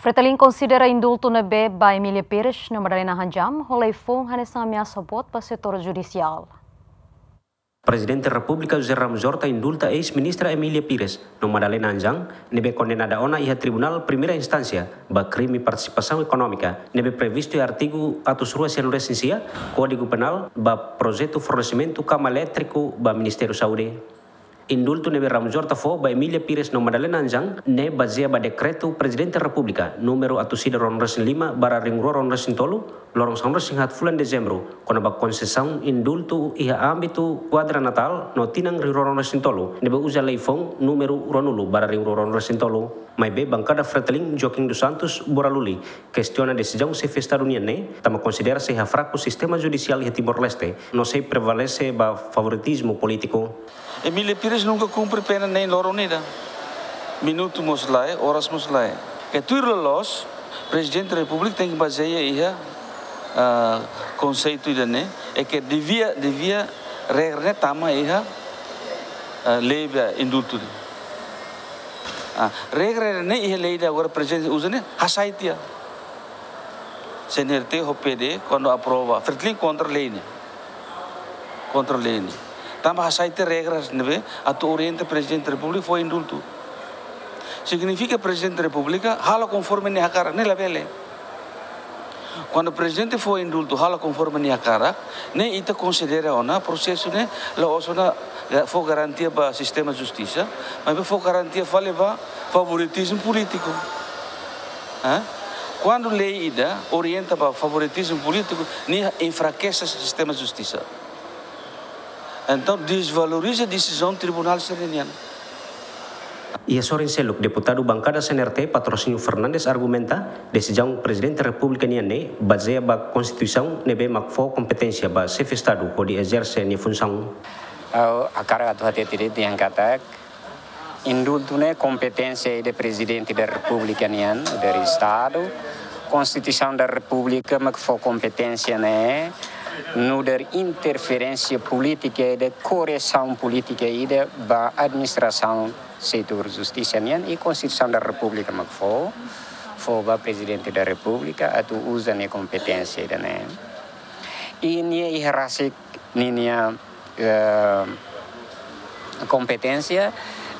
Fretilin considera indulto nebe ba Emília Pires no Madalena Hanjam, oleh fong hanesa ameaça bot para setor judicial. Presidente da República Horta indulta ex-ministra Emília Pires no Madalena Anjang, nebe condenada ona iha Tribunal Primeira Instância ba crime participação econômica, nebe previsto em artigo atos ruas e recensia, Código Penal ba projeto fornecimento cama elétrico ba Ministério Saúde. Indulto nebe Ramos Horta fo ba Emília Pires no Madalena Anjang ne baseia ba decreto Presidente da República número atusida ron resin 5 bara ringro ron resin tolu lorong sang resin hat fulan dezembro kona ba konsesão indulto iha âmbito quadra natal no tinang ringro ron resin tolu. Nebe usa leifong número ronulu bara ringro ron resin tolu. Mai be bancada Freteling Joaquim dos Santos Boraluli questiona decisão se festa união ne. Tama considera se fraco sistema judicial de Timor-Leste. Não se prevalece ba favoritismo político. Emília Pires nunca cumpre pena nem Lora Unida. Minuto moslai, horas moslai. Que tu los, presidente da República tem que basear aí uh, conceito de né, é que devia devia regra tama aí uh, lei indulto. Ah, regra né ia lei agora presidente usa né, hasaitia. CNRT o PD quando aprova, fertilin contra lei né. Contra lei né. Tambah aceita regras, nebe, atau oriente Presidente República foi indulto. Significa Presidente República, hala conforme ni hakara, ni labele. Quando o presidente foi indulto, hala conforme ni hakara, ne ita considera ona processo ne la osona foi garantia para sistema de justiça, mas foi garantia vale para favoritismo político. Eh? Quando lei ida orienta para favoritismo político, ni enfraquece o sistema de. Então desvaloriza a decisão do Tribunal Sereniano. Ia Soren Seluk, deputado bancada CNRT, patrocínio Fernandes, argumenta decisão presidente da República Niane baseia ba Constituição nebe makfo competência ba chefe Estado pode exercer ni função. A carga do yang kata indulto ne competência de presidente da República Nian dari Estado, Constituição da República makfo competência ne no der interferência política e de correção política e de ba administração setor justiça e constituição da república mas for for ba presidente da república atu usa ne competência de né e nia irasik nia uh, competência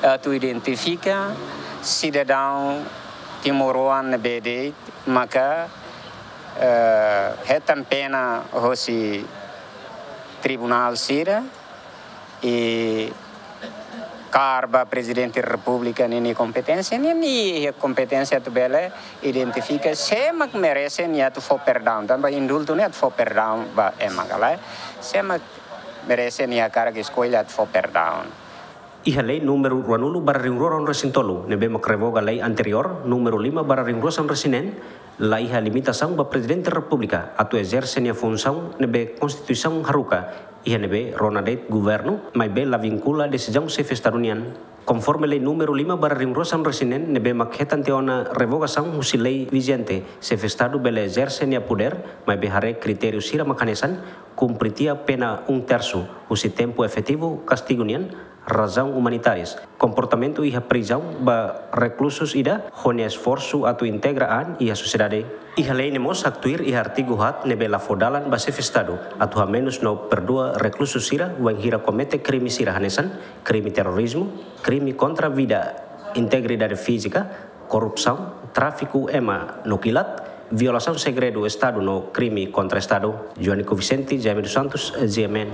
atu identifica cidadão timoroan bede maka Eh, hetan pena hosi tribunal sira e carba presidente da república nem competência nem competência tu bele identifica. Se mac merece nem tu for perdão tamba indulto nem tu for perdão ba é e magala se mac merece nem a cara que escolha tu for perdão Iha lei número ruanulu bara ringruan resintolu, nebe mak revoga lei anterior número 5 bara ringruan resinen, la iha limitação ba presidente da atu exerce nia função nebe constituição haruka, iha nebe ronadet governo, mai be la vincula decisão chefe estadunian. Conforme lei número 5 bara ringruan resinen, nebe mak hetan teona revogação husi lei vigente, chefe estado bele exerce nia poder, mai be hare critério sira makanesan, cumpritia pena um terço, husi tempo efetivo castigo nian, razão humanitárias, comportamento e a prisão ba reclusos ida, hone esforço atu integra an e a sociedade. E a lei nemos e artigo hat nebe la fodalan ba sef estado, atu a menos no perdua reclusos sira wan hira comete crime sira hanesan, crime terrorismo, crime contra vida, integridade física, corrupção, tráfico ema no quilat, violação segredo Estado no crime contra Estado. Joanico Vicente, Jaime dos Santos, GMN.